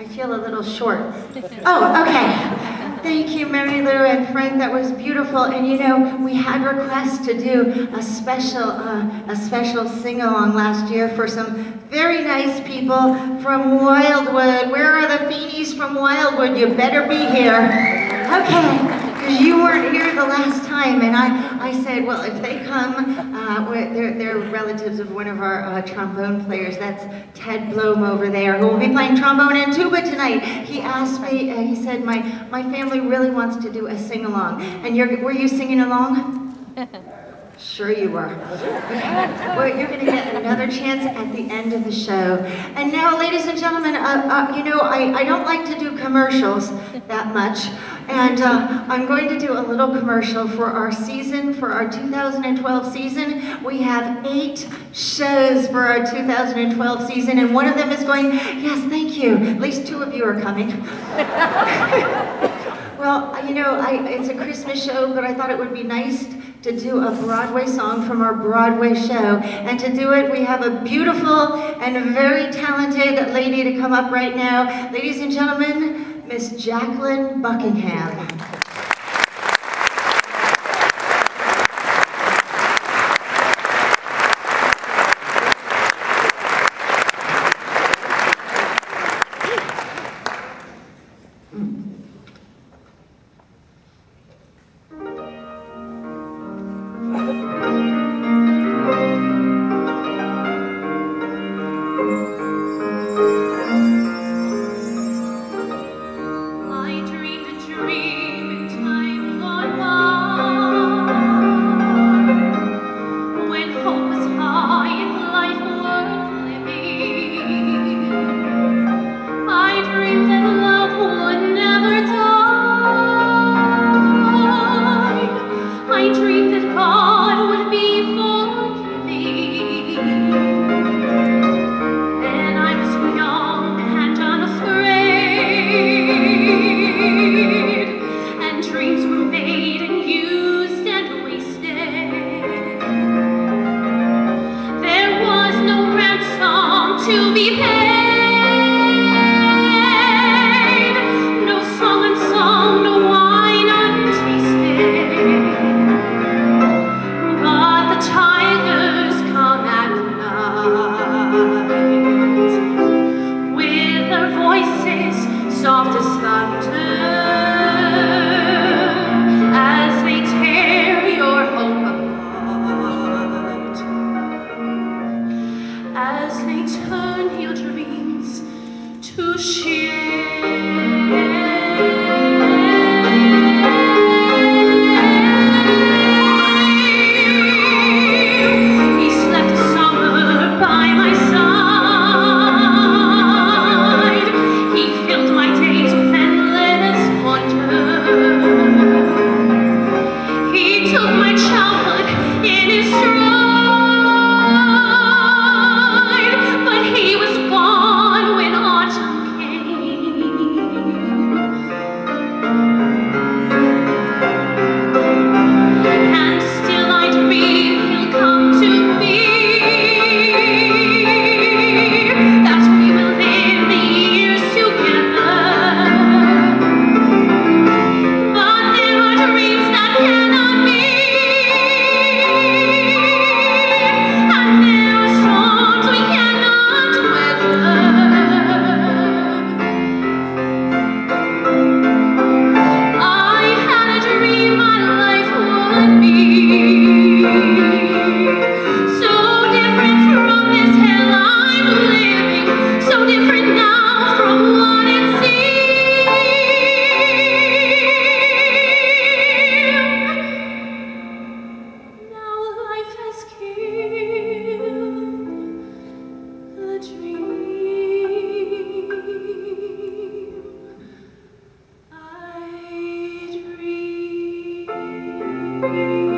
I feel a little short. Oh, okay. Thank you, Mary Lou and Frank. That was beautiful. And you know, we had requests to do a special, uh, a special sing-along last year for some very nice people from Wildwood. Where are the Feenies from Wildwood? You better be here. Okay you weren't here the last time, and I, I said, well, if they come, uh, they're, they're relatives of one of our uh, trombone players. That's Ted Blom over there, who will be playing trombone and tuba tonight. He asked me, uh, he said, my, my family really wants to do a sing-along. And you're, were you singing along? Sure you were. well, you're going to get another chance at the end of the show. And now, ladies and gentlemen, uh, uh, you know, I, I don't like to do commercials that much. And uh, I'm going to do a little commercial for our season, for our 2012 season. We have eight shows for our 2012 season, and one of them is going, yes, thank you. At least two of you are coming. well, you know, I, it's a Christmas show, but I thought it would be nice to do a Broadway song from our Broadway show. And to do it, we have a beautiful and very talented lady to come up right now. Ladies and gentlemen, Miss Jacklyn Buckingham. As you.